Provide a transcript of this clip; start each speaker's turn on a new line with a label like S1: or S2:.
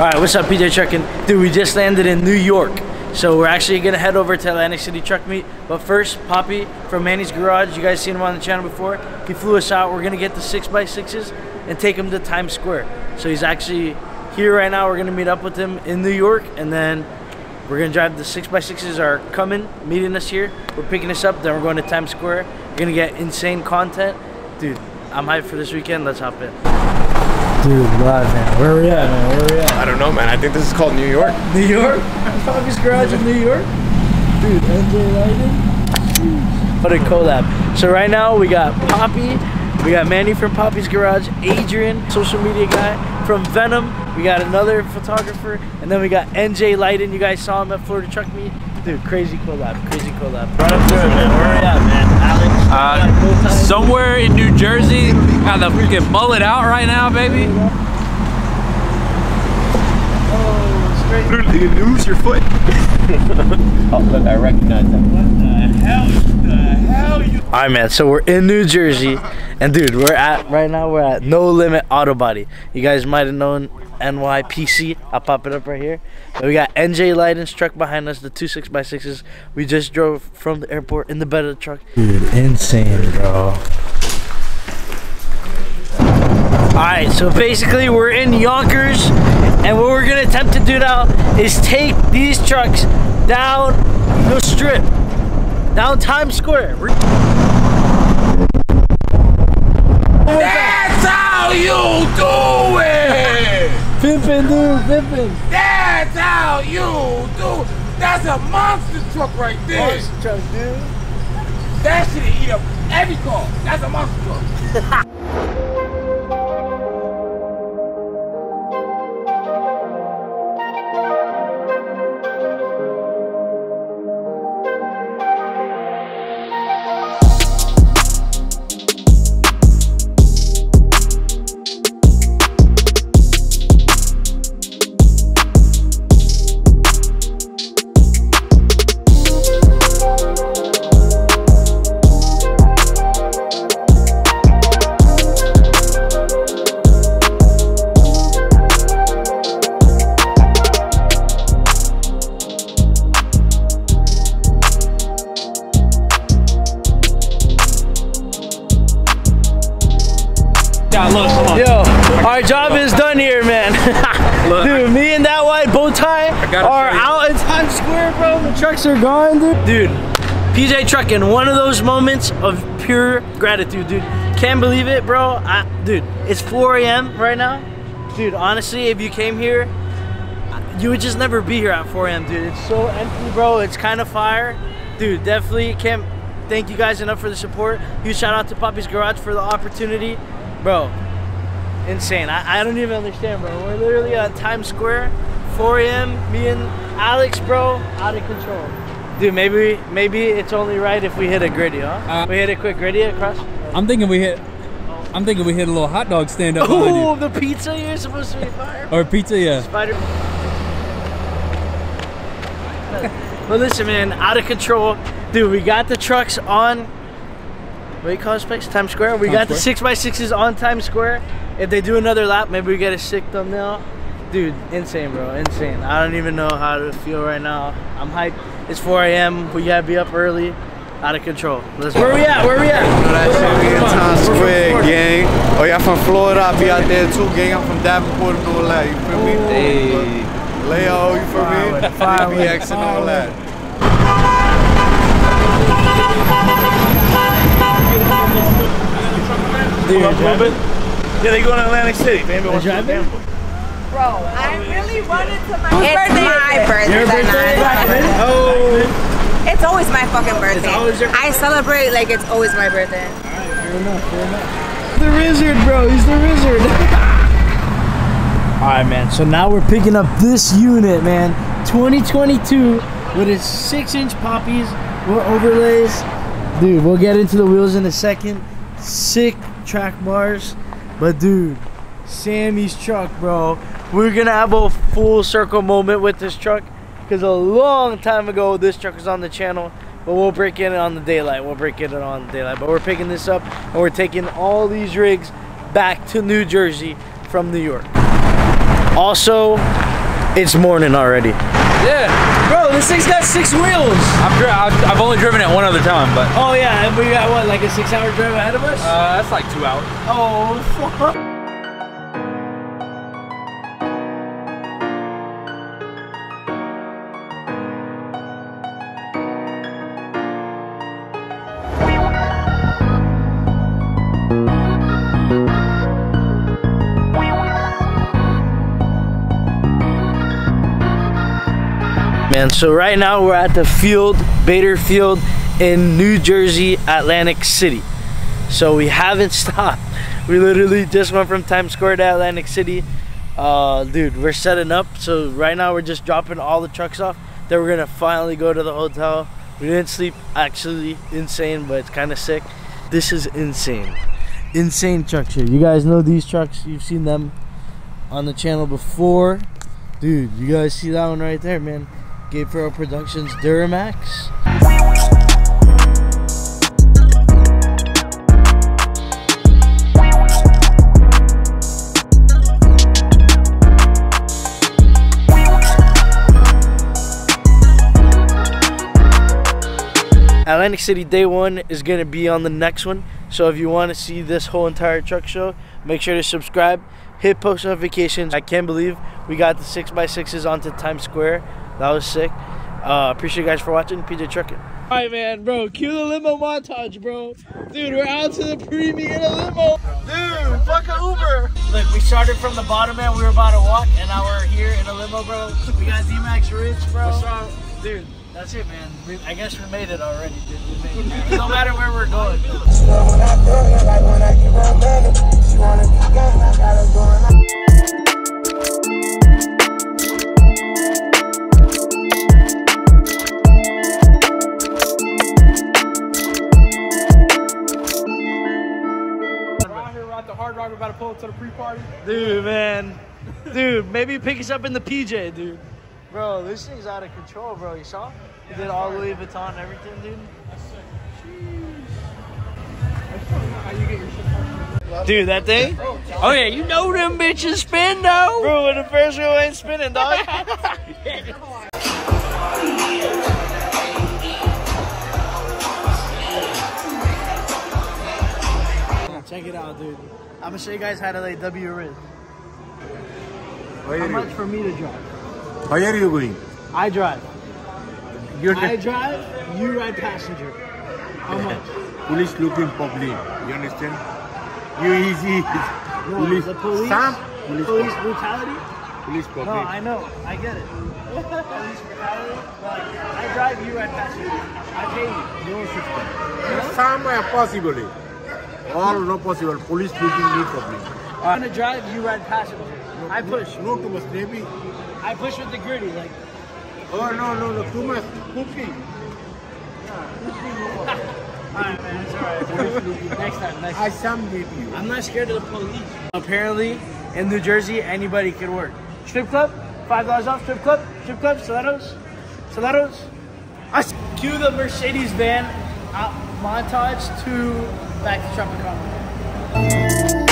S1: All right, what's up, PJ Truckin? Dude, we just landed in New York. So we're actually gonna head over to Atlantic City Truck Meet. But first, Papi from Manny's Garage, you guys seen him on the channel before. He flew us out. We're gonna get the 6x6s and take him to Times Square. So he's actually here right now. We're gonna meet up with him in New York and then we're gonna drive the 6x6s are coming, meeting us here. We're picking us up, then we're going to Times Square. We're gonna get insane content. Dude, I'm hyped for this weekend. Let's hop in. Dude, live man. Where are we at, man? Where are we at?
S2: I don't know, man. I think this is called New York.
S1: New York? Papi's Garage in New York? Dude, NJ Lighting? What a collab. So right now we got Poppy, we got Manny from Papi's Garage, Adrian, social media guy from Venom, we got another photographer, and then we got NJ Lighting. You guys saw him at Florida Truck Meet. Dude, crazy collab, crazy collab. Run up through it, man. Where are we at, man? Alex?
S3: Uh, somewhere in New Jersey. Got the freaking mullet out right now, baby.
S1: Oh, straight.
S2: Literally, you lose your foot.
S3: Oh, look, I recognize them.
S1: What the hell? What The hell you? All right, man. So we're in New Jersey, and dude, we're at right now. We're at No Limit Auto Body. You guys might have known NYPC. I'll pop it up right here. But we got NJ Lighting truck behind us, the two six by sixes. We just drove from the airport in the bed of the truck. Dude, insane, bro. Alright, so basically we're in Yonkers and what we're gonna attempt to do now is take these trucks down the strip. Down Times Square. We're
S4: That's how you do it!
S1: pimping, dude, pimping.
S4: That's how you do it! That's a monster truck right there.
S1: Monster truck, dude.
S4: That shit eat up every car. That's a monster truck.
S1: bow tie are out in Times Square, bro. The trucks are gone, dude. Dude, PJ Truckin, one of those moments of pure gratitude, dude. Can't believe it, bro. I, dude, it's 4 a.m. right now. Dude, honestly, if you came here, you would just never be here at 4 a.m., dude. It's so empty, bro. It's kind of fire. Dude, definitely can't thank you guys enough for the support. Huge shout out to Papi's Garage for the opportunity. Bro, insane. I, I don't even understand, bro. We're literally on Times Square, 4 a.m. Me and Alex, bro, out of control. Dude, maybe maybe it's only right if we hit a gritty, huh?
S3: Uh,
S1: we hit a quick gritty across.
S3: I'm thinking we hit. I'm thinking we hit a little hot dog stand up
S1: Oh, the pizza you're supposed to be fire.
S3: Or pizza, yeah.
S1: Spider. but listen, man, out of control, dude. We got the trucks on. What do you call this place? Times Square. We
S3: Times
S1: got the six by sixes on Times Square. If they do another lap, maybe we get a sick thumbnail. Dude, insane, bro, insane. I don't even know how to feel right now. I'm hyped. It's 4 a.m. We gotta be up early. Out of control. Let's Where we at? Where we at?
S2: You know That shit, we in Times Square, gang. Oh, y'all from Florida? I'll be out there too, gang. I'm from Davenport and all that. You feel me?
S3: Hey.
S2: Leo, you feel
S1: Fire
S2: me?
S1: with it, fire with it,
S2: BX and
S1: fire
S2: all
S1: with
S2: that.
S1: Dude, driving?
S5: Yeah, they go to Atlantic City. If anybody
S1: They
S5: wants to go
S1: driving?
S5: down.
S6: Bro, I really wanted to my It's my birthday.
S1: Your
S6: that
S1: birthday?
S6: night.
S1: Oh.
S6: It's always my fucking birthday.
S1: always your-
S6: I celebrate like it's always my birthday.
S1: Alright, Fair enough, fair enough. The wizard, bro. He's the wizard. All right, man. So now we're picking up this unit, man. 2022 with its six-inch poppies, with overlays. Dude, we'll get into the wheels in a second. Sick track bars, but dude, Sammy's truck, bro. We're gonna have a full circle moment with this truck because a long time ago this truck was on the channel. But we'll break in on the daylight. We'll break in on the daylight. But we're picking this up and we're taking all these rigs back to New Jersey from New York. Also, It's morning already.
S3: Yeah.
S1: Bro, this thing's got six wheels.
S3: I've, I've, only driven it one other time, but
S1: Oh yeah, and we got what, like a six-hour drive ahead of us?
S3: uh, that's like two hours.
S1: oh fuck. Man, so right now we're at the field, Bader Field in New Jersey, Atlantic City. So we haven't stopped. We literally just went from Times Square to Atlantic City. Uh, dude, we're setting up. So right now we're just dropping all the trucks off. Then we're gonna finally go to the hotel. We didn't sleep, actually insane, but it's kind of sick. This is insane. Insane truck shit. You guys know these trucks. You've seen them on the channel before. Dude, you guys see that one right there, man. Gabriel Productions Duramax. Atlantic City Day 1 is going to be on the next one. So if you want to see this whole entire truck show, make sure to subscribe, hit post notifications. I can't believe we got the 6x6s onto Times Square. That was sick. Uh, appreciate you guys for watching. PJ Truckin. All right, man, bro. Cue the limo montage, bro. Dude, we're out to the premium in a limo. Dude, fuck a Uber. Look, we started from the bottom, man. We were about to walk, and now we're here in a limo, bro. We got D-Max Rich, bro. What's wrong? Dude, that's it, man. We, I guess we made it already, dude. We made it. No matter where we're going.
S4: We're pull up to the pre-party.
S1: Dude, man. Dude, maybe pick us up in the PJ, dude. Bro, this thing's out of control, bro. You saw? He did all Louis Vuitton and everything, dude. Dude, that thing? Oh yeah, you know them bitches spin though. Bro, when the first wheel ain't spinning, dog. Check it out, dude. I'm gonna show you guys how to lay W wrist. How much for me to drive?
S2: Where are you going?
S1: I drive.
S2: You're
S1: I drive, you ride passenger. How much?
S2: police looking public. You understand? You easy.
S1: No,
S2: Police-
S1: the police,
S2: Sam?
S1: police,
S2: Police-
S1: brutality?
S2: Police public.
S1: No, I know. I get it. police brutality? But I drive, you ride passenger. I pay you.
S2: no system. Somewhere possibly. All no possible. Police looking me public.
S1: I'm gonna drive, you ride passenger. I push.
S2: No too much maybe.
S1: I push with the gritty, like.
S2: Oh no no no too much cooking.
S1: Alright, man, it's alright. next time, next time.
S2: I some meet you.
S1: I'm not scared of the police. Apparently, in New Jersey, anybody can work. Strip club, five dollars off. Strip club, strip club, stilettos, stilettos. I cue the Mercedes van uh, montage to back to Tropicana.